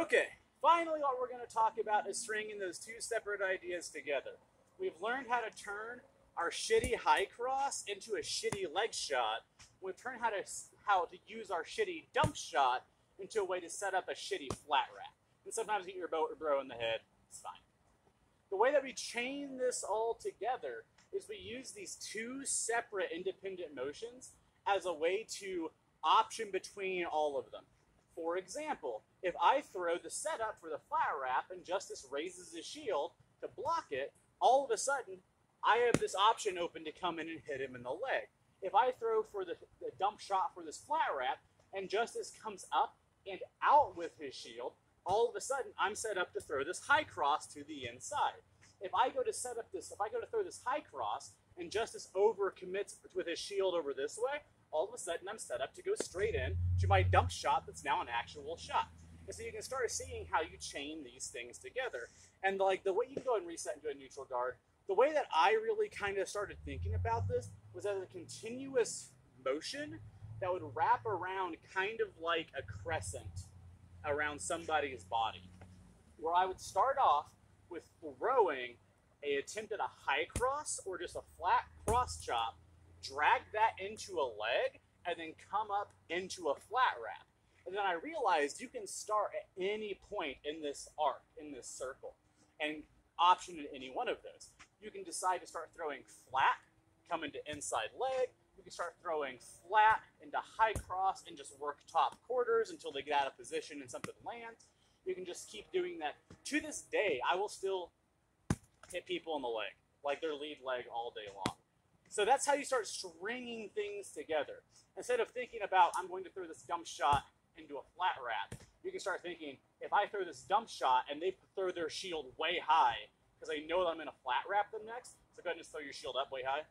Okay, finally what we're going to talk about is stringing those two separate ideas together. We've learned how to turn our shitty high cross into a shitty leg shot. We've learned how to how to use our shitty dump shot into a way to set up a shitty flat wrap. And sometimes you hit your bro, bro in the head. It's fine. The way that we chain this all together is we use these two separate independent motions as a way to option between all of them. For example, if I throw the setup for the flat wrap and Justice raises his shield to block it, all of a sudden I have this option open to come in and hit him in the leg. If I throw for the, the dump shot for this flat wrap and Justice comes up and out with his shield, all of a sudden I'm set up to throw this high cross to the inside. If I go to set up this, if I go to throw this high cross and Justice over commits with his shield over this way, all of a sudden I'm set up to go straight in to my dump shot that's now an actual shot. And so you can start seeing how you chain these things together. And like the way you can go and reset into a neutral guard, the way that I really kind of started thinking about this was as a continuous motion that would wrap around kind of like a crescent around somebody's body. Where I would start off with throwing a attempt at a high cross or just a flat cross chop drag that into a leg, and then come up into a flat wrap. And then I realized you can start at any point in this arc, in this circle, and option in any one of those. You can decide to start throwing flat, come into inside leg. You can start throwing flat into high cross and just work top quarters until they get out of position and something lands. You can just keep doing that. To this day, I will still hit people in the leg, like their lead leg all day long. So that's how you start stringing things together. Instead of thinking about, I'm going to throw this dump shot into a flat wrap, you can start thinking, if I throw this dump shot and they throw their shield way high, because I know that I'm going to flat wrap them next, so go ahead and just throw your shield up way high.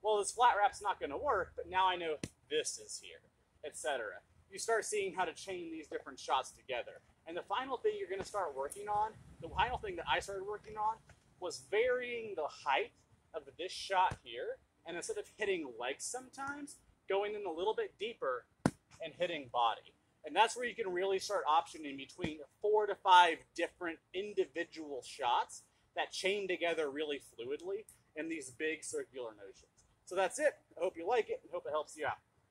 Well, this flat wrap's not going to work, but now I know this is here, etc. You start seeing how to chain these different shots together. And the final thing you're going to start working on, the final thing that I started working on, was varying the height of this shot here and instead of hitting legs sometimes, going in a little bit deeper and hitting body. And that's where you can really start optioning between four to five different individual shots that chain together really fluidly in these big circular motions. So that's it. I hope you like it and hope it helps you out.